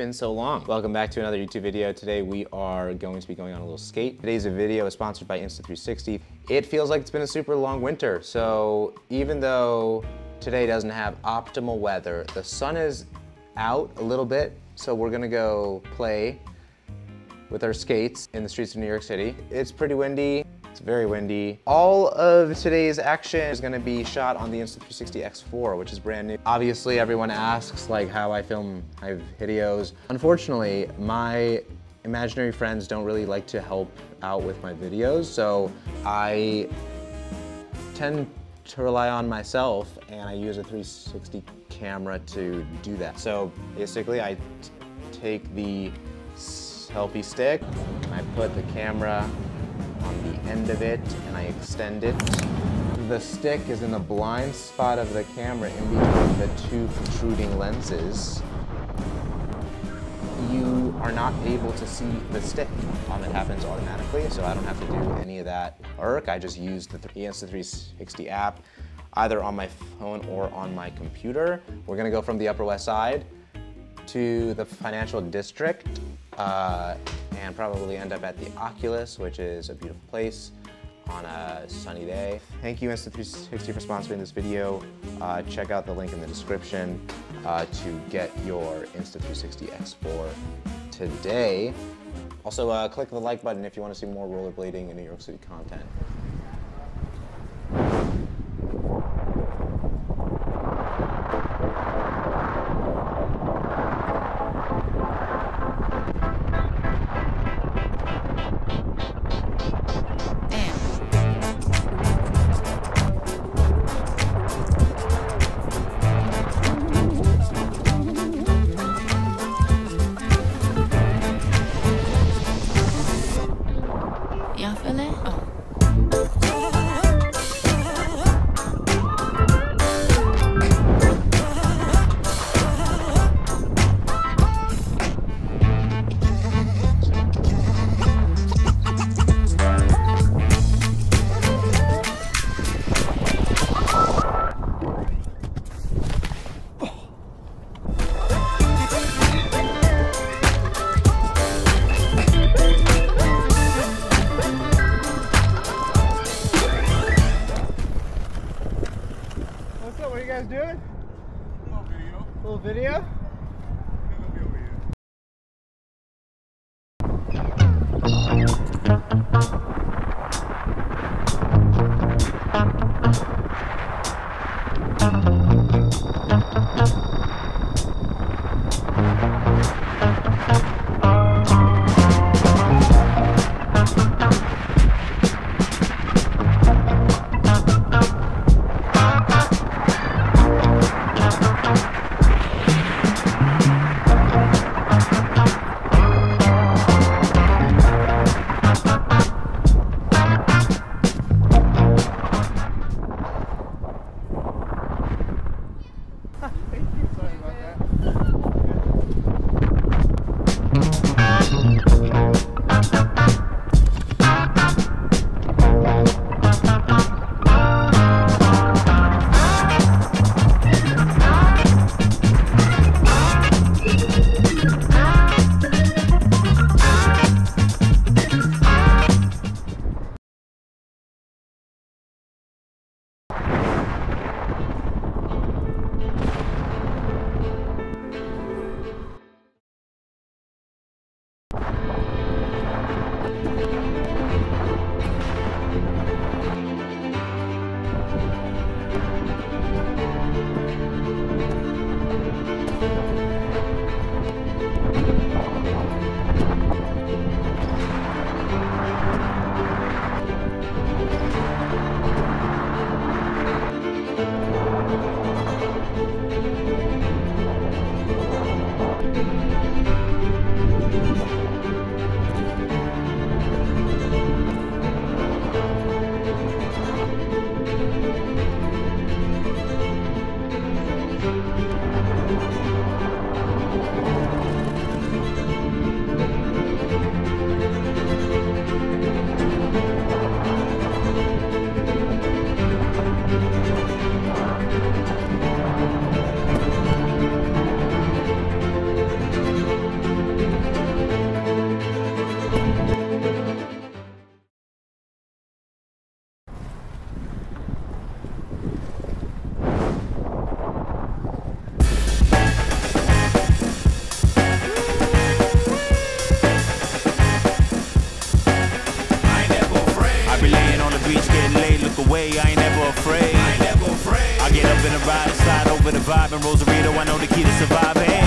Been so long. Welcome back to another YouTube video. Today we are going to be going on a little skate. Today's a video is sponsored by Insta360. It feels like it's been a super long winter, so even though today doesn't have optimal weather, the sun is out a little bit, so we're gonna go play with our skates in the streets of New York City. It's pretty windy, it's very windy. All of today's action is gonna be shot on the Insta360 X4, which is brand new. Obviously, everyone asks like how I film my videos. Unfortunately, my imaginary friends don't really like to help out with my videos, so I tend to rely on myself and I use a 360 camera to do that. So basically I take the selfie stick, and I put the camera end of it and I extend it. The stick is in the blind spot of the camera in between the two protruding lenses. You are not able to see the stick. Um, it happens automatically, so I don't have to do any of that work. I just use the Insta360 app either on my phone or on my computer. We're gonna go from the Upper West Side to the financial district uh, and probably end up at the Oculus, which is a beautiful place on a sunny day. Thank you Insta360 for sponsoring this video. Uh, check out the link in the description uh, to get your Insta360 X4 today. Also, uh, click the like button if you want to see more rollerblading and New York City content. way, I ain't never afraid. I, never afraid. I get up in the ride and slide over the vibe and Rosarito, I know the key to survive. Hey.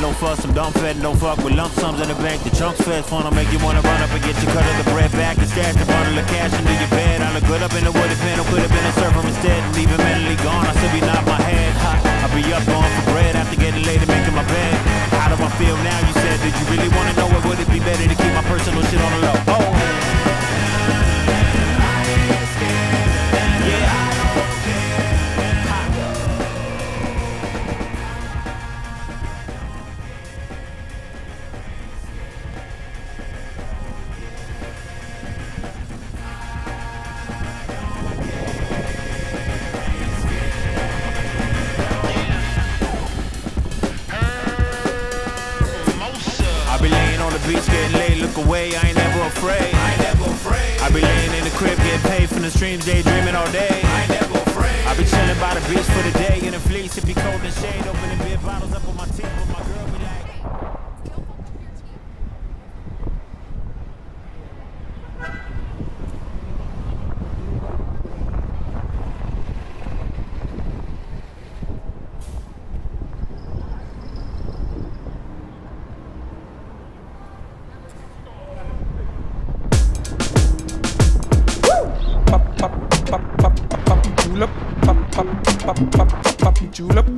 no fuss, I'm dumb fed, don't fuck with lump sums in the bank. The chunks fed fun, I'll make you wanna run up and get your cut of the bread back. And stash the bundle of cash under your bed. I look good up in the wood, if man, could have been a server instead. leave even mentally gone, I still be not my head. I'll be up going for bread after getting laid and making my bed. How do I feel now? You said, did you really wanna know it? Would it be better to keep my personal shit on the low? Beach getting laid, look away, I ain't never afraid. I ain't never afraid. I be laying in the crib, getting paid from the streams, daydreaming all day. I ain't never afraid. I be chilling by the beach for the day in a fleece, it be cold and shade, opening beer bottles up on my but my girl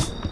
How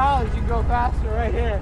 dollars. You can go faster right here.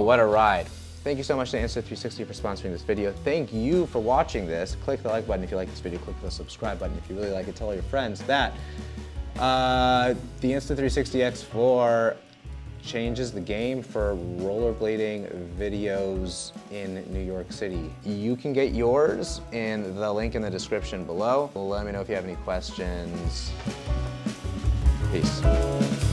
What a ride. Thank you so much to Insta360 for sponsoring this video. Thank you for watching this. Click the like button if you like this video. Click the subscribe button if you really like it. Tell all your friends that uh, the Insta360 X4 changes the game for rollerblading videos in New York City. You can get yours in the link in the description below. Let me know if you have any questions. Peace.